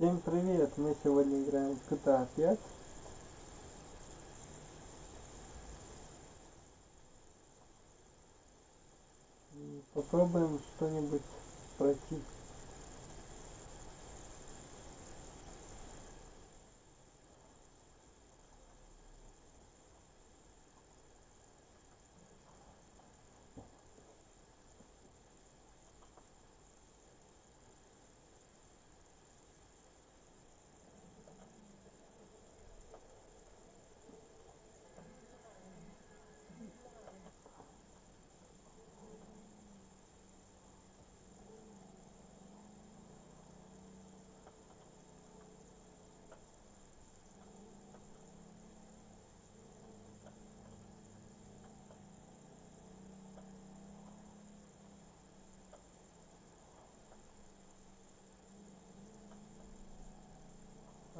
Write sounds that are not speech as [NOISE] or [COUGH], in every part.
Всем привет! Мы сегодня играем в GTA 5. И Попробуем что-нибудь пройти.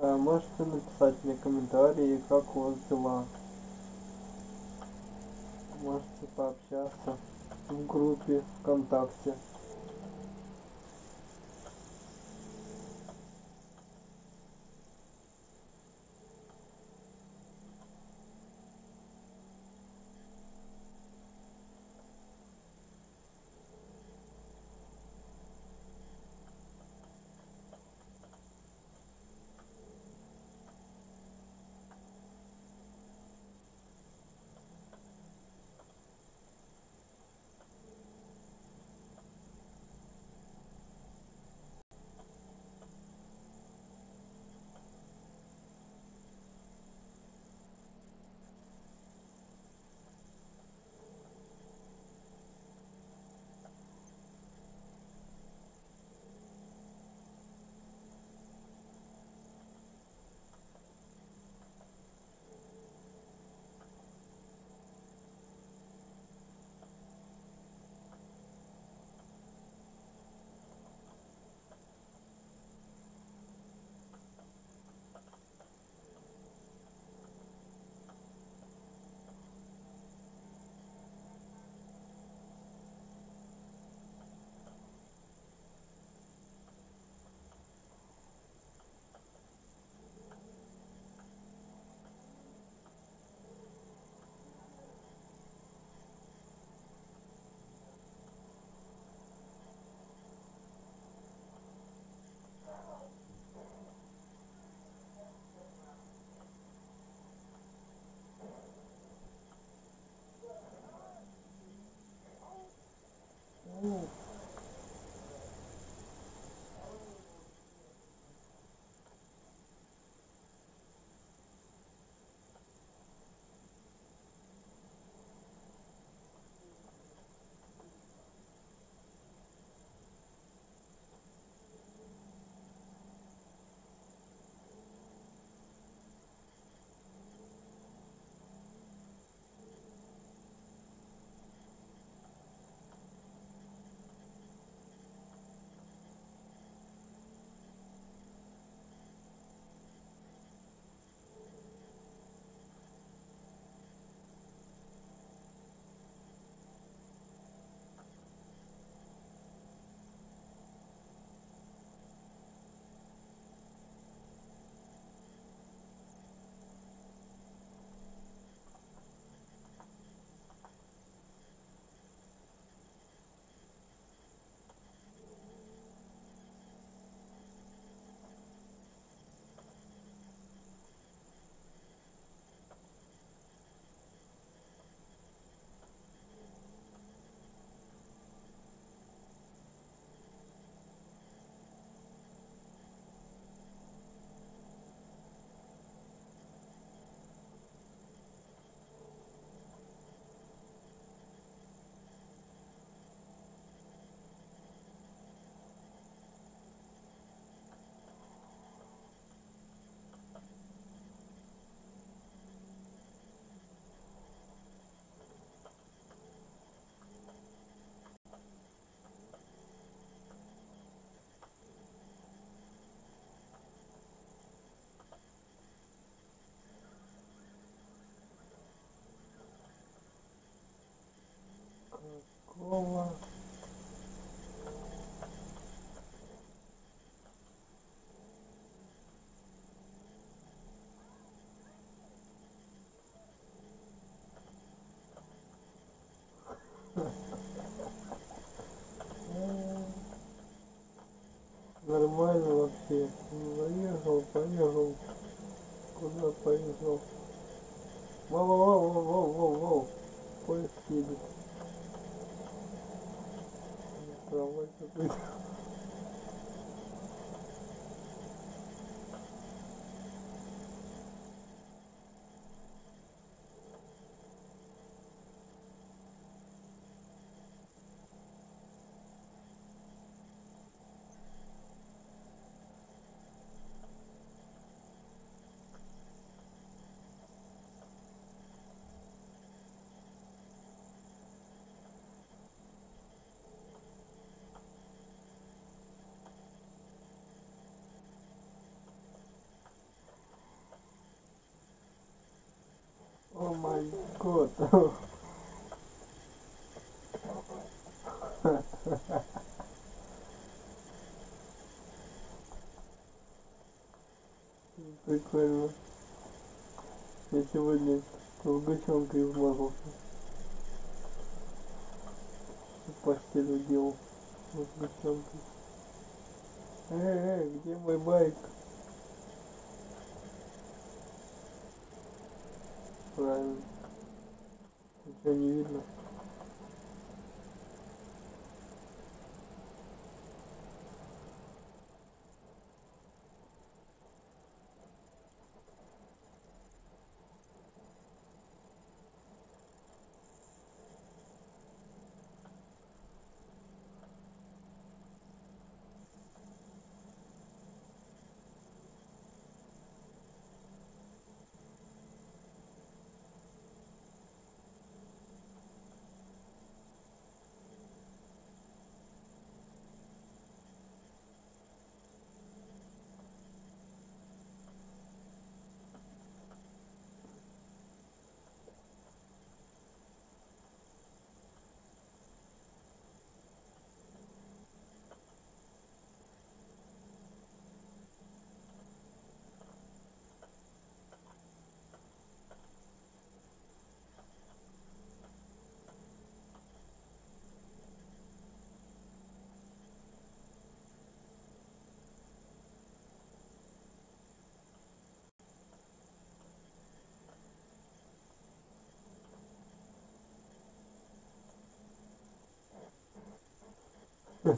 А, Можете написать мне комментарии, как у вас дела. Можете пообщаться в группе ВКонтакте. Прикольно. Я сегодня сгущенкой вмазался. Постель уделал сгущенкой. Эй, эй, где мой байк? Yeah.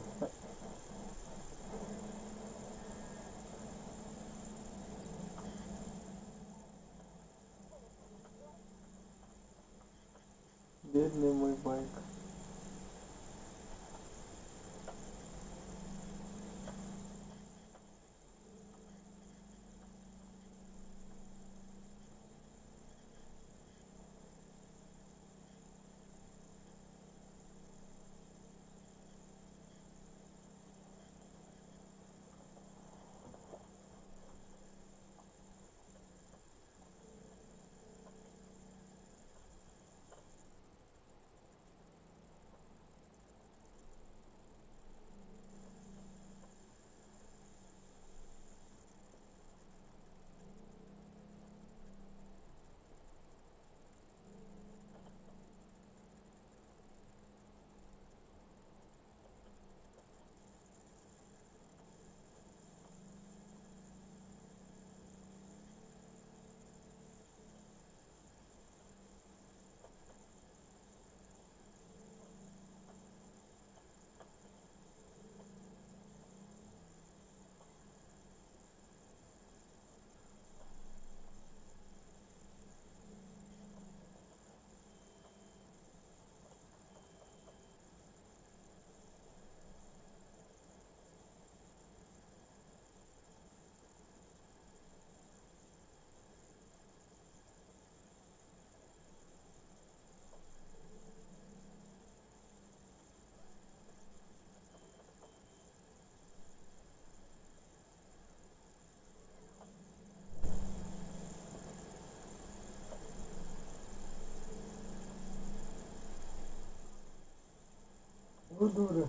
Bu doğru.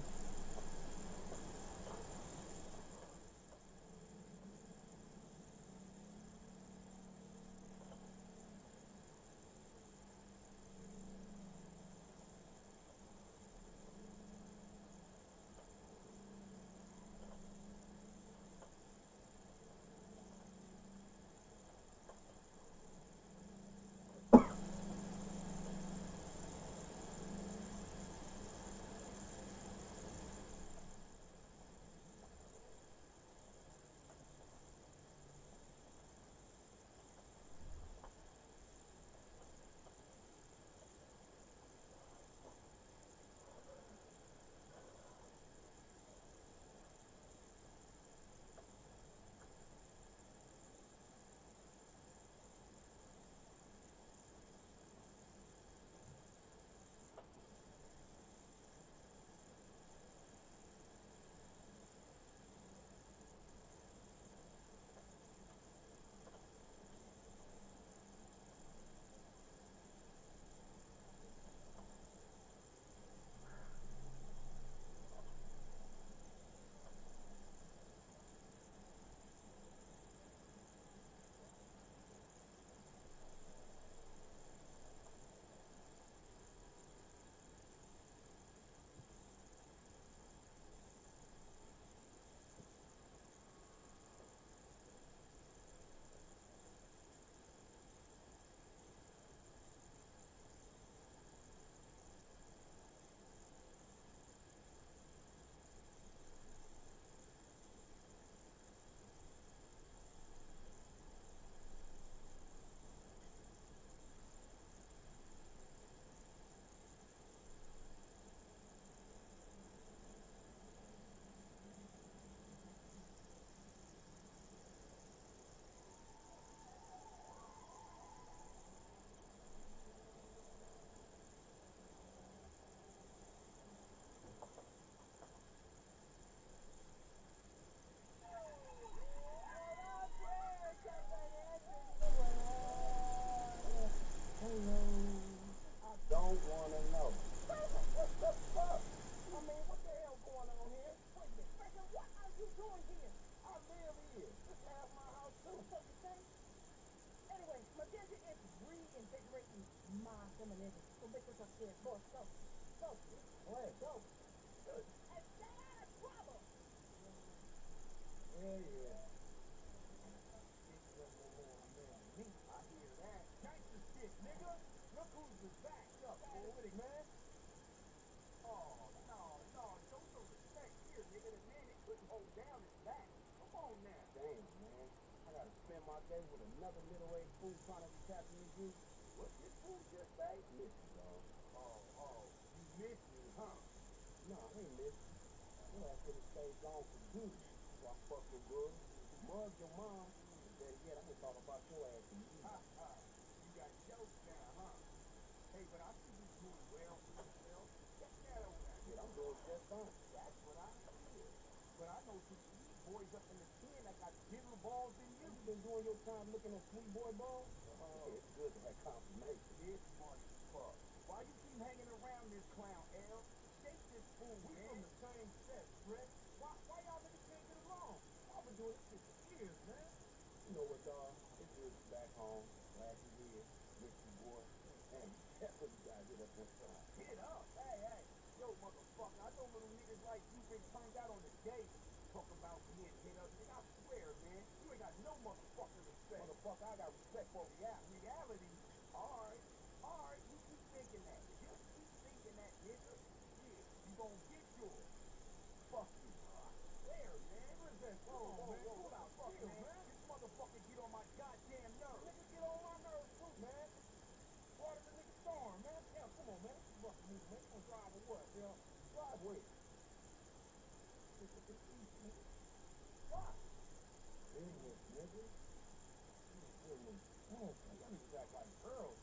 I'm doing just fine. That's what I feel. But I know some sweet boys up in the ten that got bigger balls than you. You been doing your time looking at sweet boy balls? Oh, it's good to confirmation. It's funny as fuck. Why you keep hanging around this clown, L? Shake this fool, we from the same set, Brett. Why, why y'all niggas can't along? Y'all been doing this for years, man. You know what, dog? To be back home. Glad you here. Miss you, boy. And that's what you guys did up this time. Get up. Motherfucker, I know little niggas like you been turned out on the date. Talk about getting hit up. Nigga, I swear, man, you ain't got no motherfucking respect. Motherfucker, I got respect for reality. Reality? Alright, alright, you keep thinking that. Just keep thinking that, nigga. Yeah, you gonna get yours. Fuck you. There, man. What is that? Whoa, whoa. Whoa, whoa, fuck, man. man. This motherfucker get on my goddamn nerves. Nigga, get on my nerves too, man. Part of the nigga storm, man. Come on, man. You fucking move, man. You gonna drive or what, yo? Drive where? It's a east, nigga. Oh, man, y'all niggas act like girls.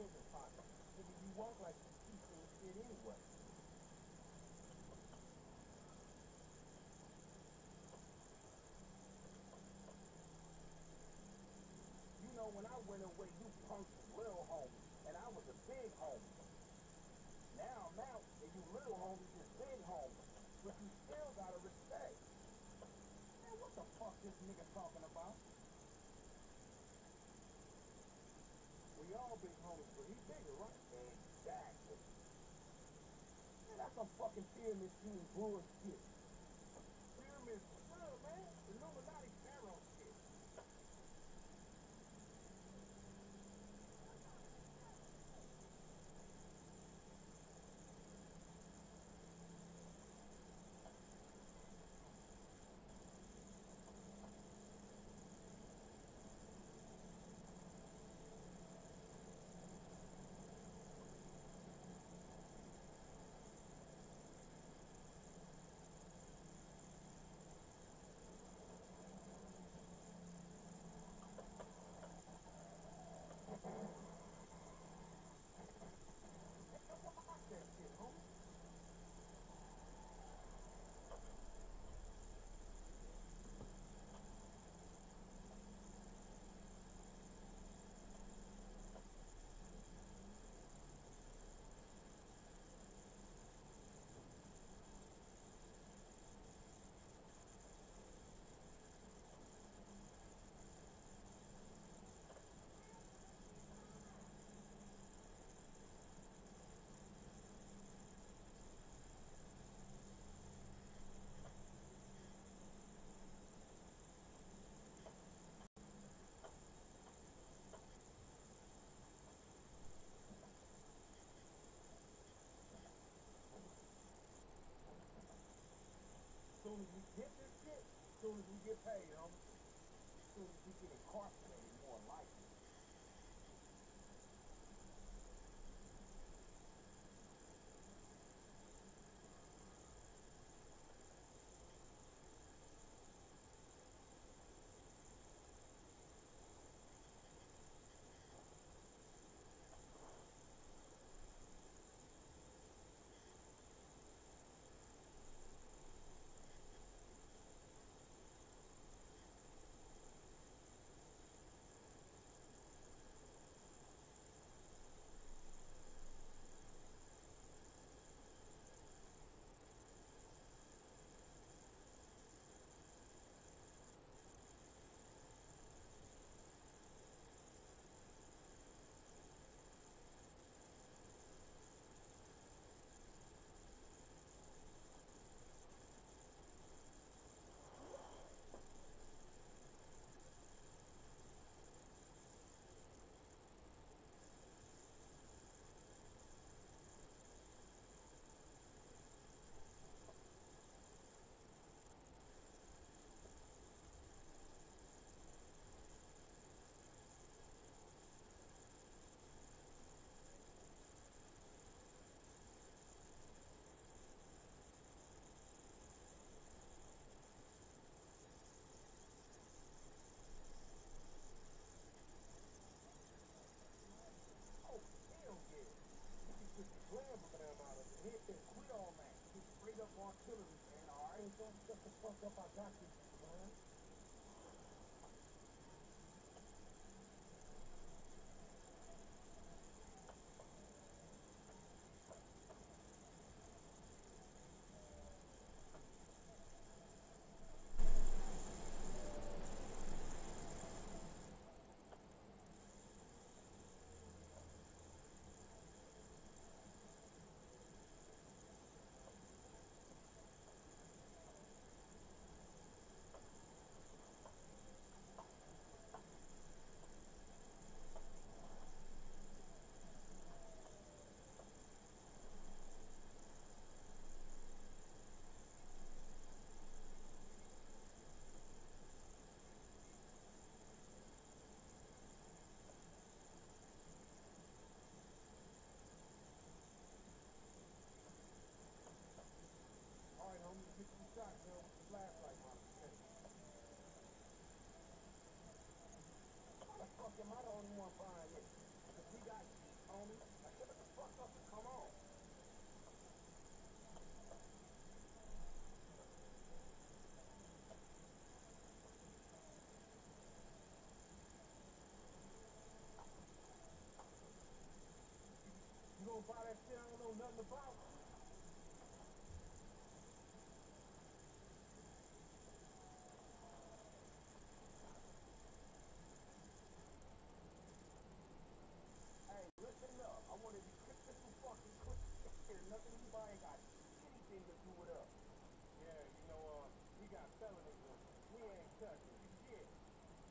In prison pocket. Nigga, you walk like piece of shit anyway. You know, when I went away, you punked little homie, and I was a big homie. Now out, and you little homies is big homies. But you still gotta respect. Man, what the fuck this nigga talking about? We all big homies, but he bigger, right? Exactly. Man, that's some fucking pyramid scheme bullshit. Soon as we get Então, se você for seu ataque, né? person who ain't got anything to do with us. Yeah, you know, uh, we got felonies with us. We ain't touching shit.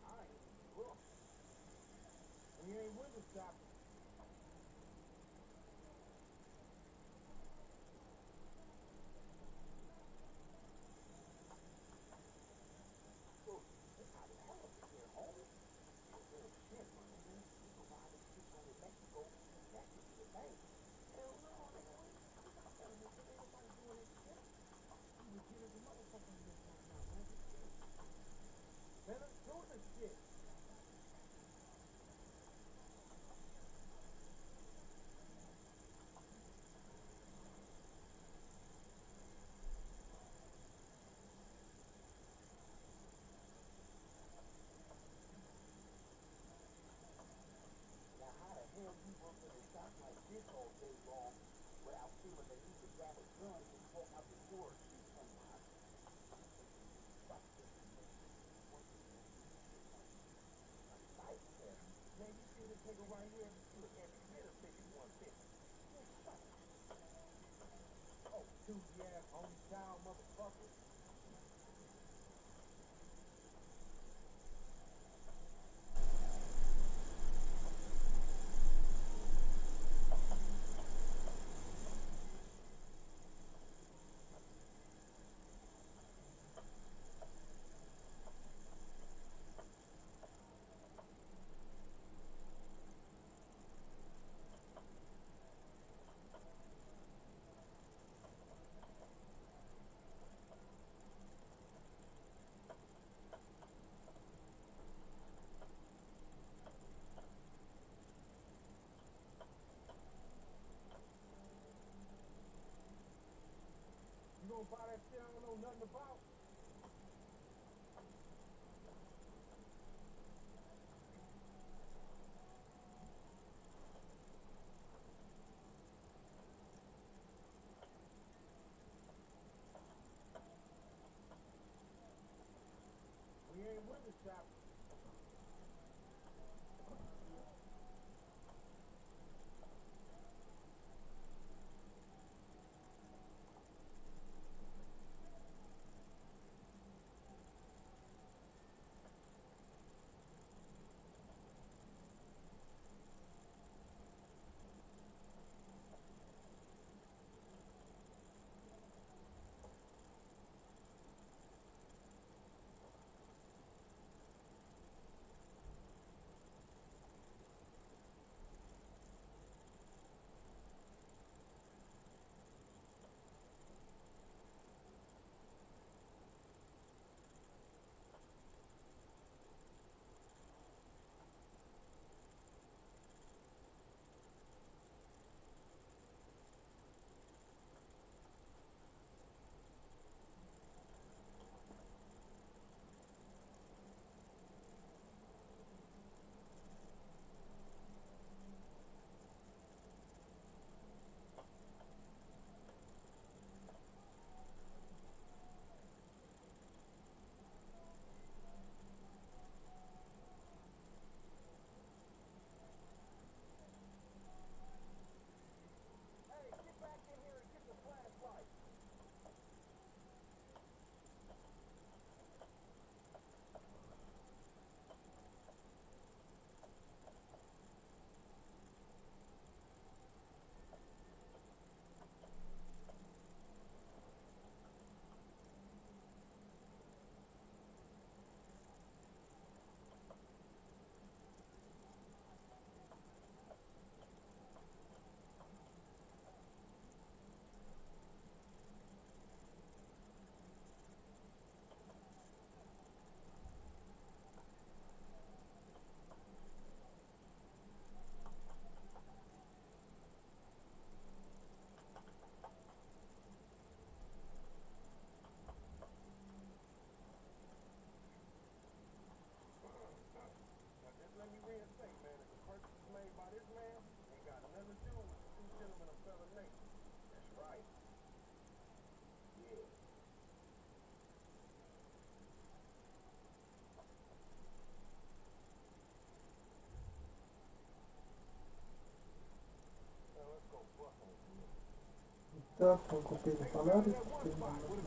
I ain't even look. And you ain't with us, Dr.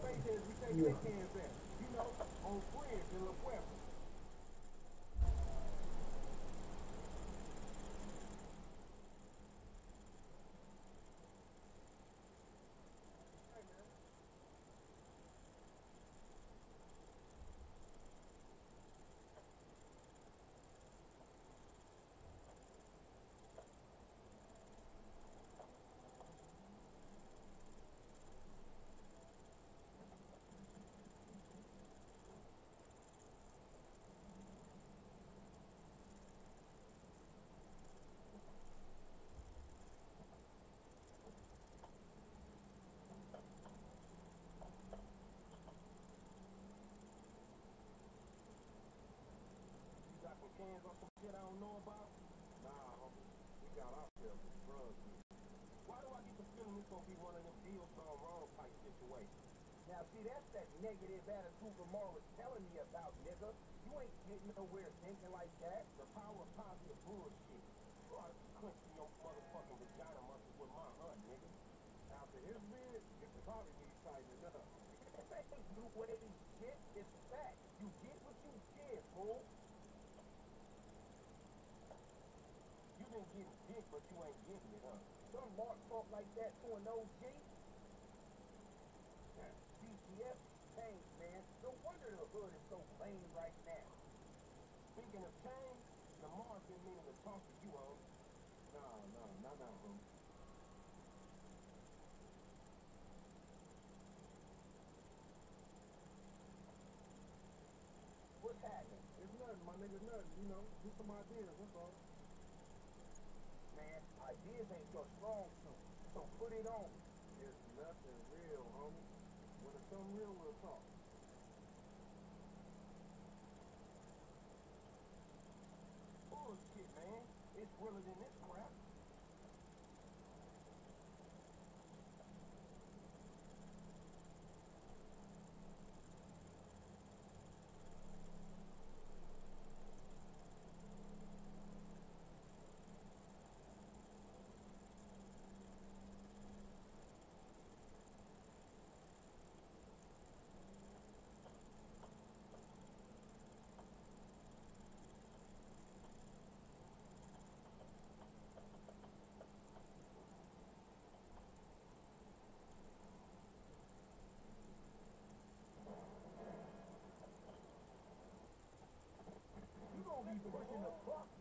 base is, we take Yeah. their cans at. You know, on friends in La Puebla. Hey, man. You got some cans or some shit I don't know about? Nah, homie. We got ourselves some drugs here. Why do I get the feeling this gonna be one of them wrong type? Now, see, that's that negative attitude Lamar was telling me about, nigga. You ain't getting nowhere thinking like that. The power of positive bullshit. You ought to be clenching your motherfucking vagina muscles with my hunt, nigga. After his bid, it probably needs tightening up. This ain't new wave shit. It's fact. You get what you give, fool. You been getting dick, but you ain't getting it, huh? Some Mark talk like that to an OG? BTS changed, man. No wonder the hood is so lame right now. Speaking of change, Lamar's been meaning to talk to you, homie. Nah, nah, nah, nah, homie. What's happening? It's nothing, my nigga, nothing. You know, just some ideas, that's all. Man, ideas ain't your strong suit, so put it on. There's nothing real, homie. When it's something real, we'll talk. He's working the clock.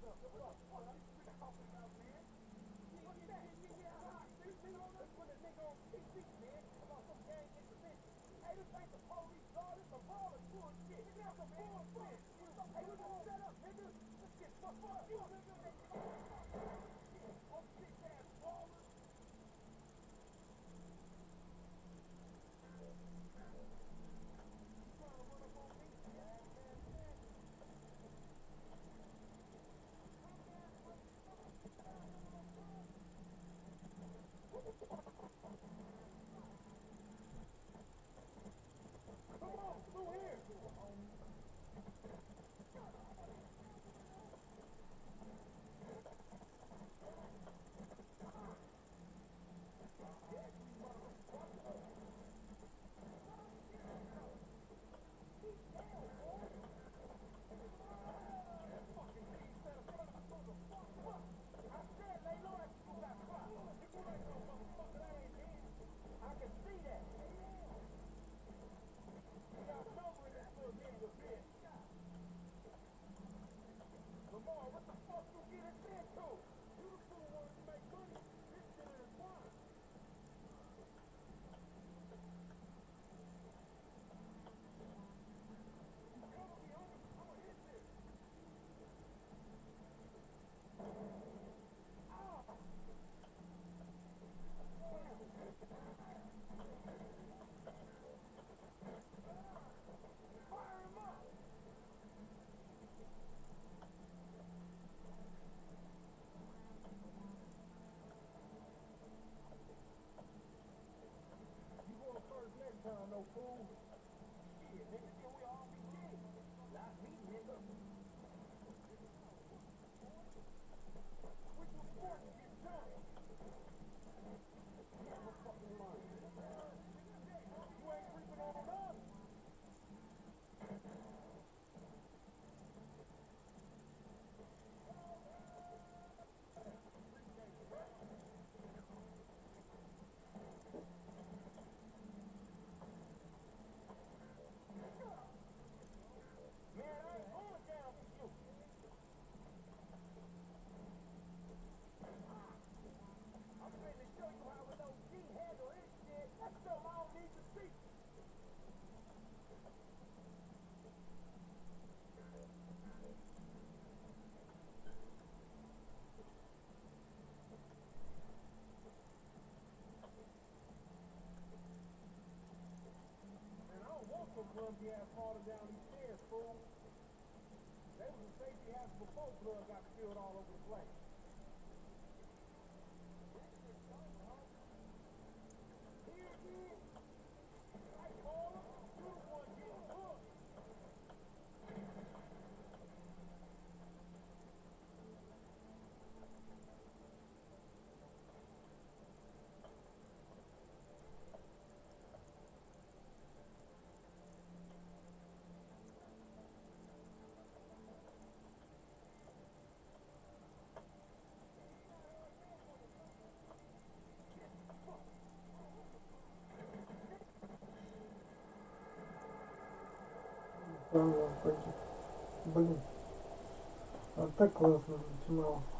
Hey, this ain't the clubs you have down these stairs, fool. They was a safety hazard before gloves got spilled all over the place. Блин. А так классно начиналось.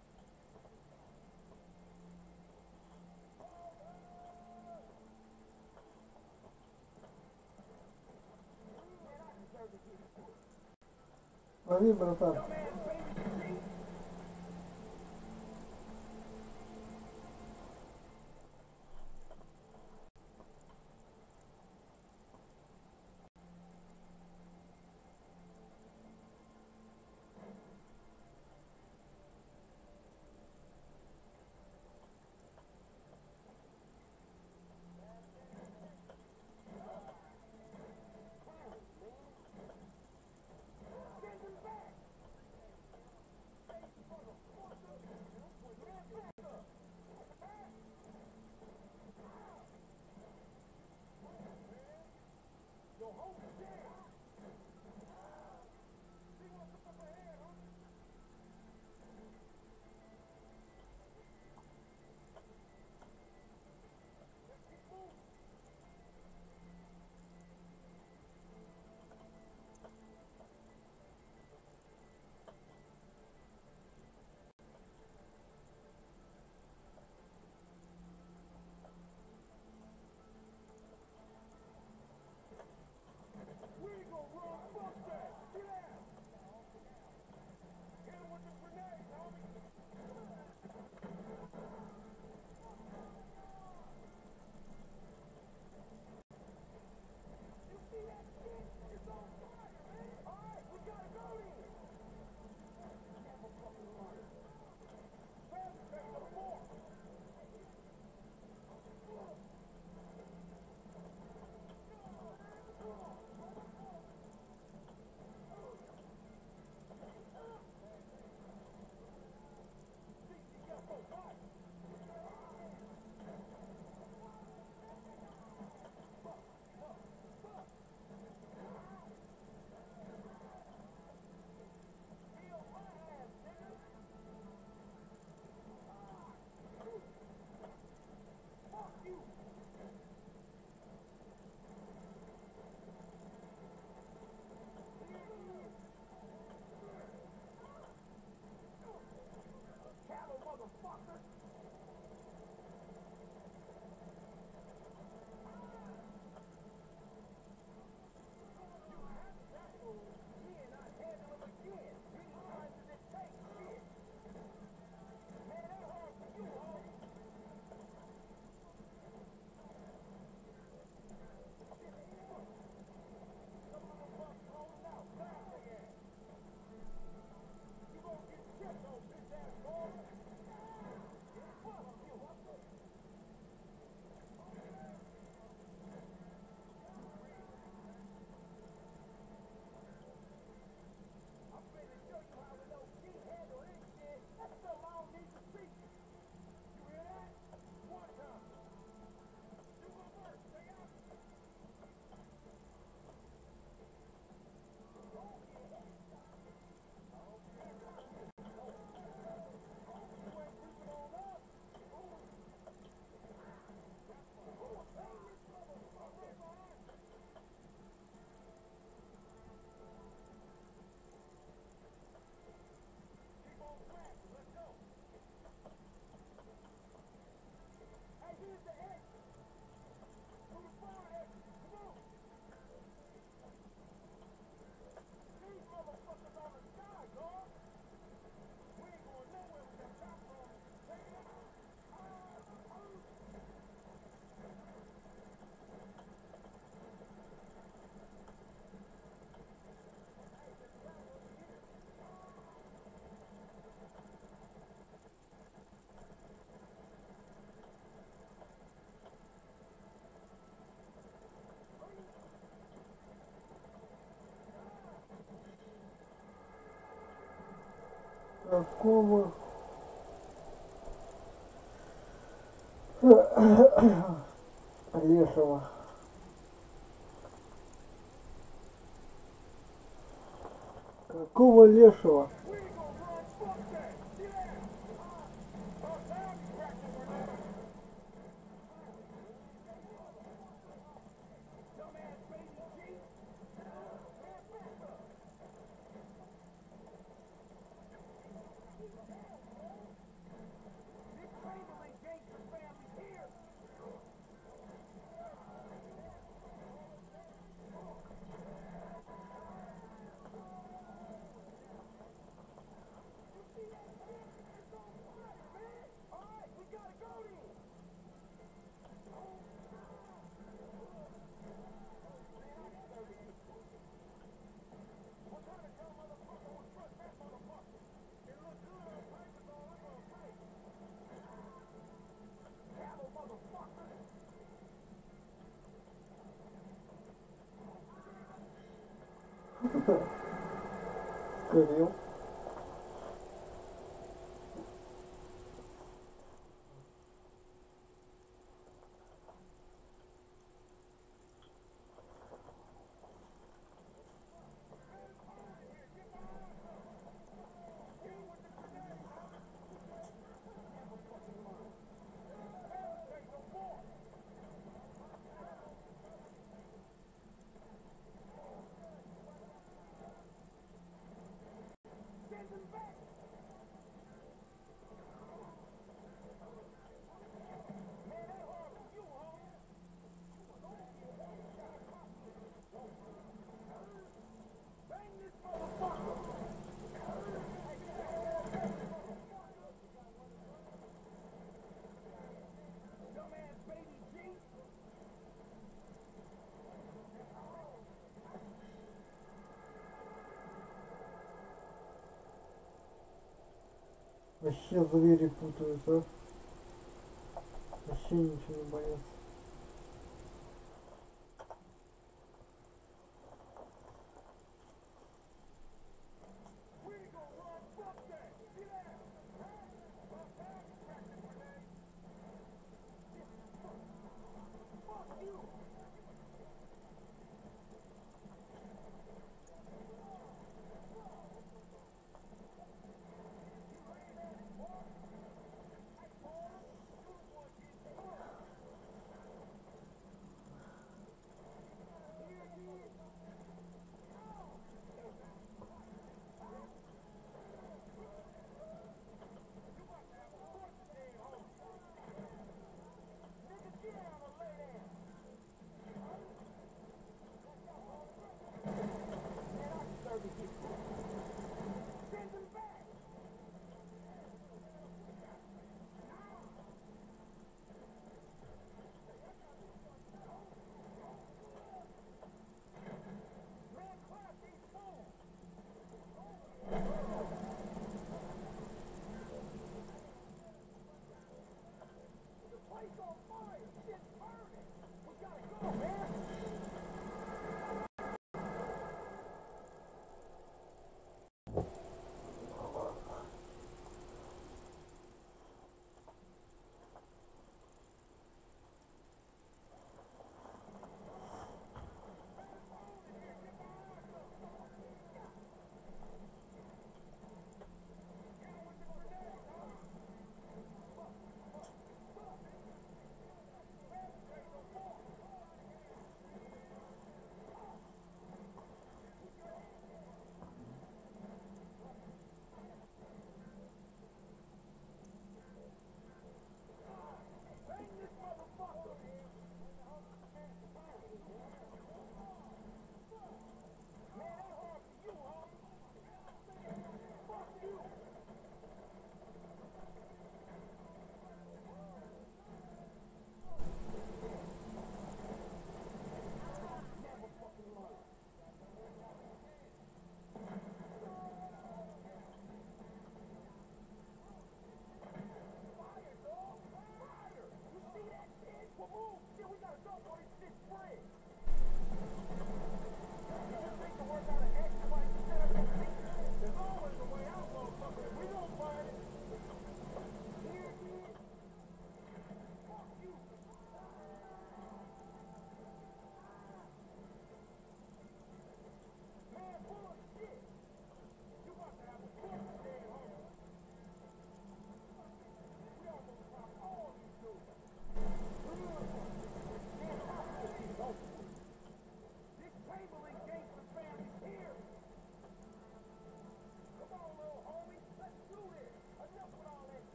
वही बता। какого лешего. Какого лешего? [LAUGHS] 国よ。Back. Вообще звери путаются. А? Вообще ничего не боятся.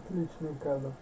Отличный кадр.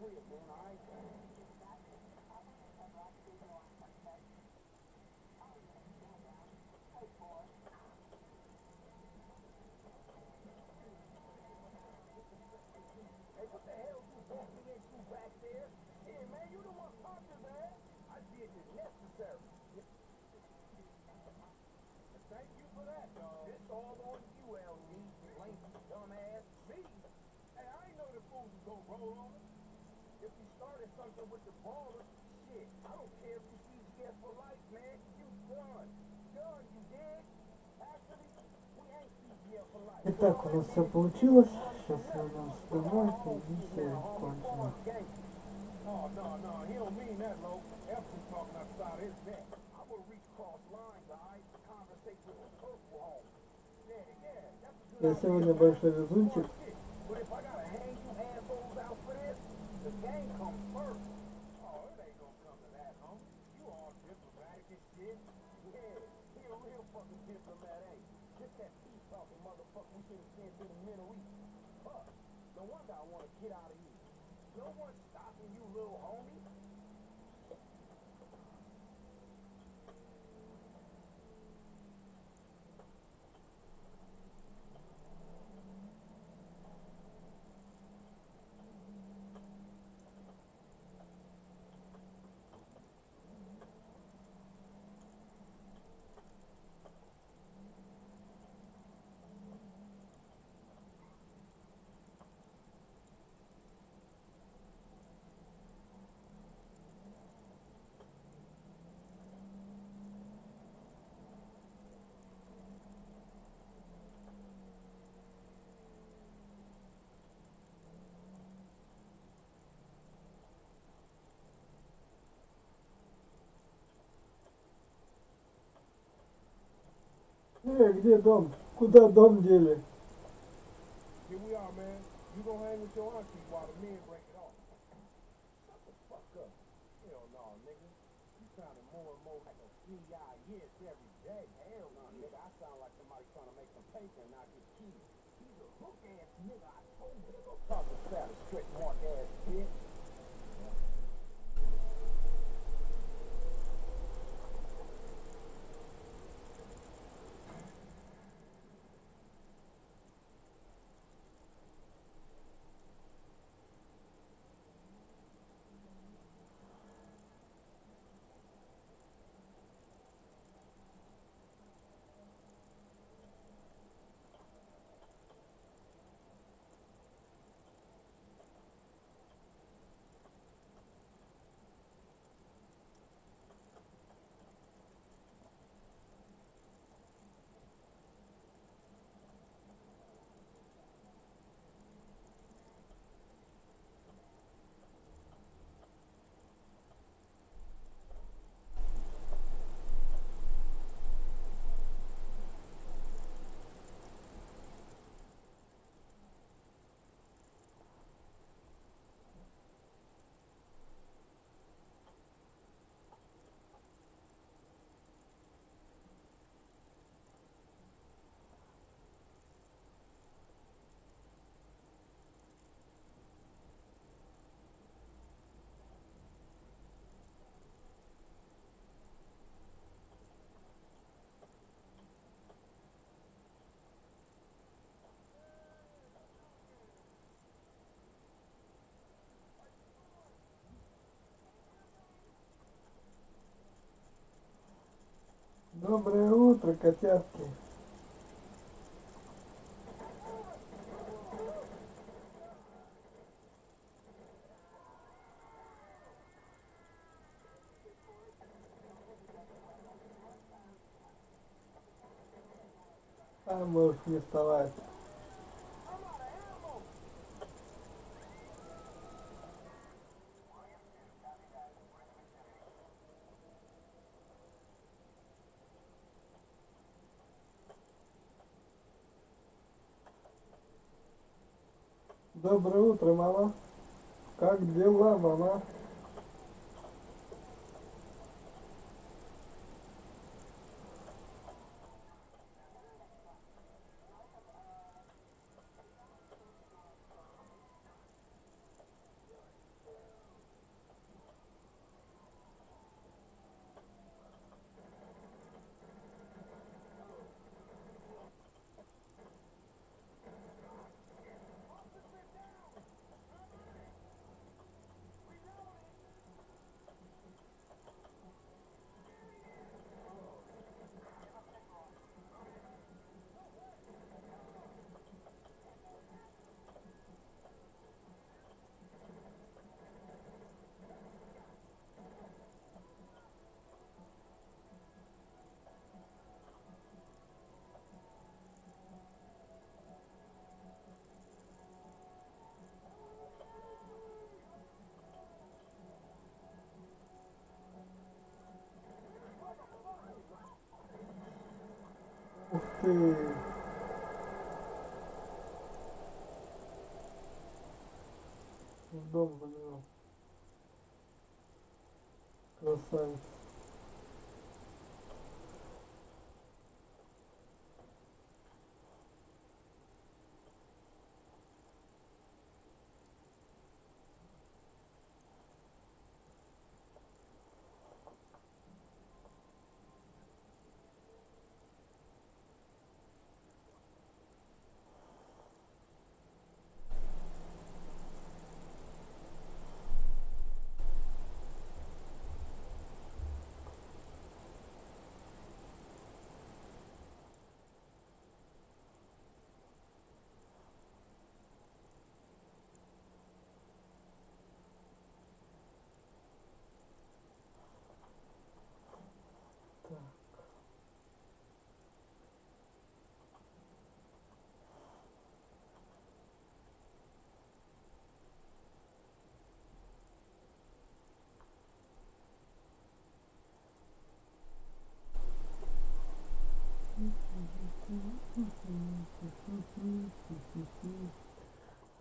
Crib, man, all right? Hey, what the hell you back there? Man, you man. I did the necessary. Thank you for that, dog. It's all on you, LD. Lame dumbass. Me? Hey, I ain't know the fools gonna roll on us. If we started something with the ballers, shit, I don't care if you CGS for life, man. You done. Done, you did. Actually, we ain't CGS for life. Итак, у нас все получилось. Сейчас я дам снимать и все кончено. Oh, no, no, he don't mean that, Lo. Epson talking outside his neck. I will reach cross lines, alright? Conversate with the purple home. Yeah, yeah, that's a good Я idea, сегодня man. большой везунчик. Эй, где дом? Куда дом дели? Here we are, man. You gonna hang with your auntie while the men break it off. Shut the fuck up. Hell no, nigga. You sounding more and more like a C.I.S. every day. Hell no, nigga. I sound like somebody trying to make some paper and not get killed. He's a hook ass nigga. I told you. Go talk to status trick mark ass bitch. про котятки. А может не вставать. Доброе утро, мама. Как дела, мама? В дом забежал. Красавец.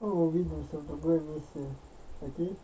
О, видно, что в другой миссии. Окей?